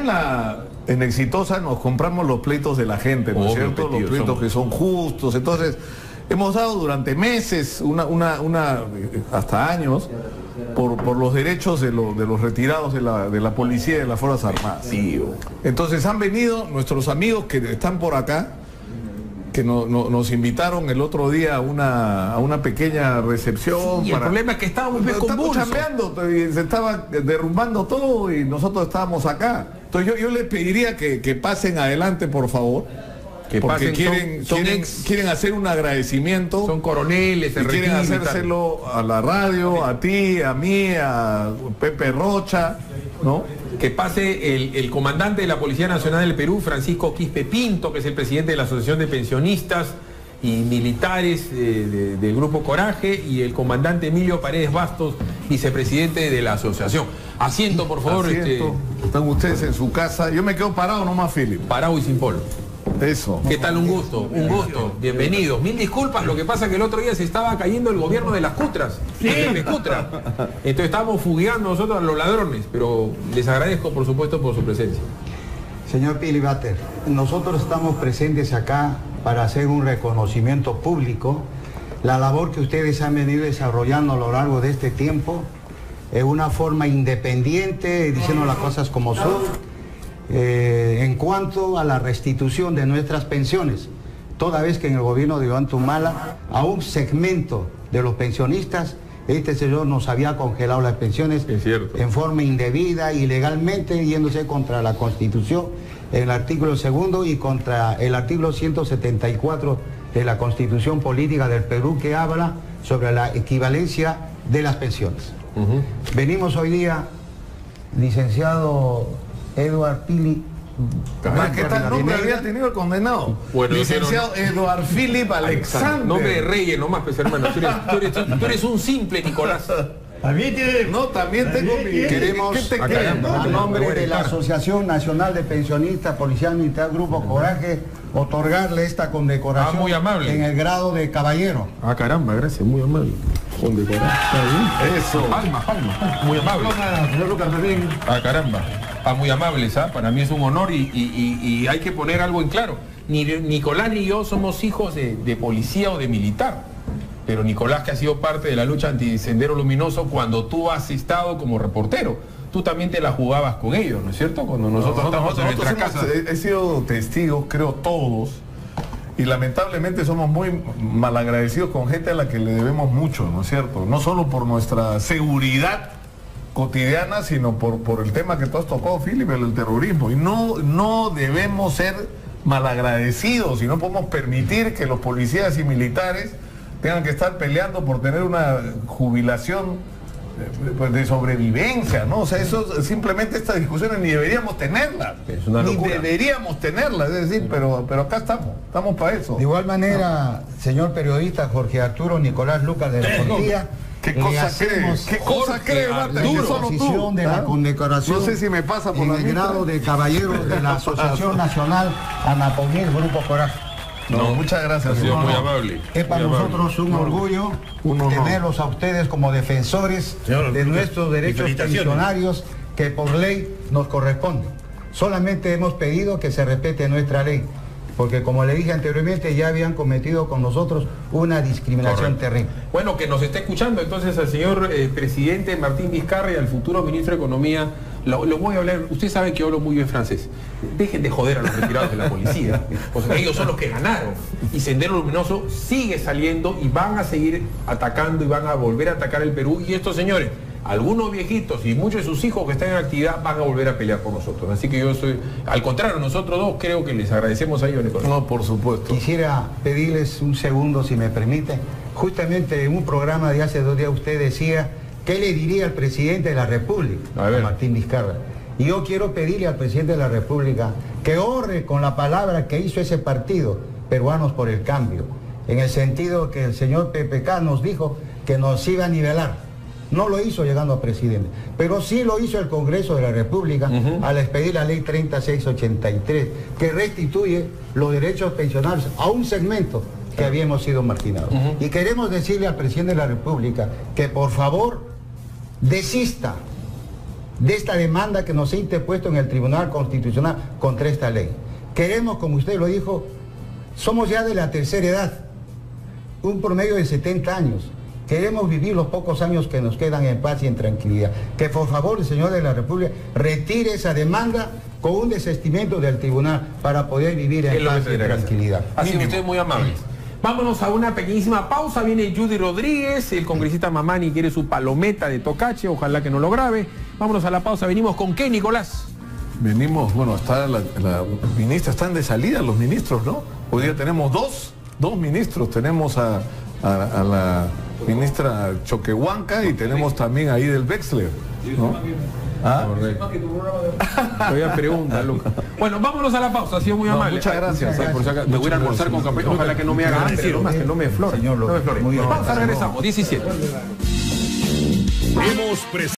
en la en Exitosa nos compramos los pleitos de la gente, ¿no es cierto? tío, Los pleitos somos- que son justos. Entonces, hemos dado durante meses, una, una, una eh, hasta años, por, por los derechos de, lo- de los retirados de la, de la policía y de las Fuerzas Armadas. Entonces han venido nuestros amigos que están por acá, que no- no- nos invitaron el otro día a una, a una pequeña recepción. Y el problema es que estábamos convulsos. chambeando, se estaba derrumbando todo y nosotros estábamos acá. Entonces yo, yo les pediría que, que pasen adelante, por favor. Que porque pasen, quieren, son- quieren, ex- quieren hacer un agradecimiento. Son coroneles, se y quieren hacérselo a la radio, a ti, a mí, a Pepe Rocha, ¿no? que pase el, el comandante de la Policía Nacional del Perú, Francisco Quispe Pinto, que es el presidente de la Asociación de Pensionistas y Militares eh, de- del Grupo Coraje, y el comandante Emilio Paredes Bastos, vicepresidente de la asociación. Asiento, por favor, Asiento. Están ustedes en su casa. Yo me quedo parado nomás, Philip. este, parado y sin polo. Eso. ¿Qué tal? Un gusto, un gusto. Bienvenidos. Mil disculpas, lo que pasa que el otro día se estaba cayendo el gobierno de las Cutras, de Pepe Cutra. Entonces estábamos fugando nosotros a los ladrones, pero les agradezco, por supuesto, por su presencia. Señor Pili Bater, nosotros estamos presentes acá para hacer un reconocimiento público. La labor que ustedes han venido desarrollando a lo largo de este tiempo, en una forma independiente, diciendo las cosas como son, eh, en cuanto a la restitución de nuestras pensiones. Toda vez que en el gobierno de Iván Tumala, a un segmento de los pensionistas, este señor nos había congelado las pensiones en forma indebida, ilegalmente, yéndose contra la Constitución, el artículo segundo y contra el artículo 174 de la Constitución Política del Perú que habla sobre la equivalencia de las pensiones. Venimos hoy día, licenciado Eduard Pili. Ah, ¿Qué tal nombre había tenido el condenado? Bueno, Licenciado Eduard Philip Alexander. Nombre de Reyes nomás, pues hermano. Tú eres, tú eres- tú eres un simple, Nicolás. También tiene. No, también tengo mi... Queremos, ¿Qué te a no, nombre de la. Asociación Nacional de Pensionistas Policial Militar Grupo Coraje, otorgarle esta condecoración Ah, muy amable. en el grado de caballero. Ah, caramba, gracias, muy amable. Eso. Palma, palma. Muy amable. Ah, caramba. Ah, muy amables, ¿ah? Para mí es un honor y, y- y- y hay que poner algo en claro. Ni Nicolás ni yo somos hijos de, de policía o de militar. Pero Nicolás que ha sido parte de la lucha anti-sendero luminoso cuando tú has estado como reportero. Tú también te la jugabas con ellos, ¿no es cierto? Cuando nosotros estamos en nuestra hemos- casa. he, he sido testigos, creo todos, y lamentablemente somos muy malagradecidos con gente a la que le debemos mucho, ¿no es cierto? No solo por nuestra seguridad cotidiana, sino por, por el tema que tú has tocado, Philip, el, el terrorismo. Y no, no debemos ser malagradecidos y no podemos permitir que los policías y militares tengan que estar peleando por tener una jubilación eh, pues, de sobrevivencia, ¿no? O sea, eso simplemente estas discusiones ni deberíamos tenerlas. Es una ni deberíamos tenerlas, es decir, pero, pero acá estamos, estamos para eso. De igual manera, señor periodista Jorge Arturo Nicolás Lucas de la Portilla, ¿Qué le cosa hacemos cree? ¿Qué cosa Jorge cree, Marta? la Que Arturo. de la condecoración No sé si me pasa por en la el grado de caballero de la Asociación Nacional Anaponil Grupo Coraje. No, muchas gracias. Ha sido muy amable. Es para muy amable. nosotros un orgullo tenerlos a ustedes como defensores Señor, de nuestros derechos pensionarios que por ley nos corresponden. Solamente hemos pedido que se respete nuestra ley, porque como le dije anteriormente, ya habían cometido con nosotros una discriminación Correcto. terrible. Bueno, que nos esté escuchando entonces al señor eh, presidente Martín Vizcarra y al futuro ministro de Economía. Lo, lo voy a hablar, usted sabe que hablo muy bien francés. Dejen de joder a los retirados de la policía. O sea, ellos son los que ganaron. Y Sendero Luminoso sigue saliendo y van a seguir atacando y van a volver a atacar el Perú. Y estos señores, algunos viejitos y muchos de sus hijos que están en actividad van a volver a pelear por nosotros. Así que yo soy, al contrario, nosotros dos creo que les agradecemos a ellos. Nicolás. No, por supuesto. Quisiera pedirles un segundo, si me permite. Justamente en un programa de hace dos días usted decía, ¿qué le diría al presidente de la República, A ver. Martín Vizcarra? Y yo quiero pedirle al presidente de la República que honre con la palabra que hizo ese partido, Peruanos por el Cambio, en el sentido que el señor PPK nos dijo que nos iba a nivelar. No lo hizo llegando a presidente, pero sí lo hizo el Congreso de la República al expedir la ley 3683, que restituye los derechos pensionales a un segmento que habíamos sido marginados. Y queremos decirle al presidente de la República que por favor desista de esta demanda que nos ha interpuesto en el Tribunal Constitucional contra esta ley. Queremos, como usted lo dijo, somos ya de la tercera edad, un promedio de 70 años. Queremos vivir los pocos años que nos quedan en paz y en tranquilidad. Que por favor el señor de la República retire esa demanda con un desistimiento del tribunal para poder vivir Es en paz y en tranquilidad. Así que Mínimo. ustedes muy amables. Vámonos a una pequeñísima pausa. Viene Judy Rodríguez, el congresista Mamani quiere su palometa de tocache, ojalá que no lo grabe. Vámonos a la pausa. Venimos con qué, Nicolás. Venimos, bueno, está la, ministra, están de salida los ministros, ¿no? Hoy día tenemos dos, dos ministros. Tenemos a, la ministra Choquehuanca y tenemos también ahí del Wexler, ¿no? Ah, Todavía pregunta, Lucas. Bueno, vámonos a la pausa. Ha sido muy No, amable. muchas gracias. Ay, por Me voy a almorzar con café. Ojalá que no me haga hambre, nomás, que no me flore. Señor No me flore. Pausa, regresamos. 17. Hemos presentado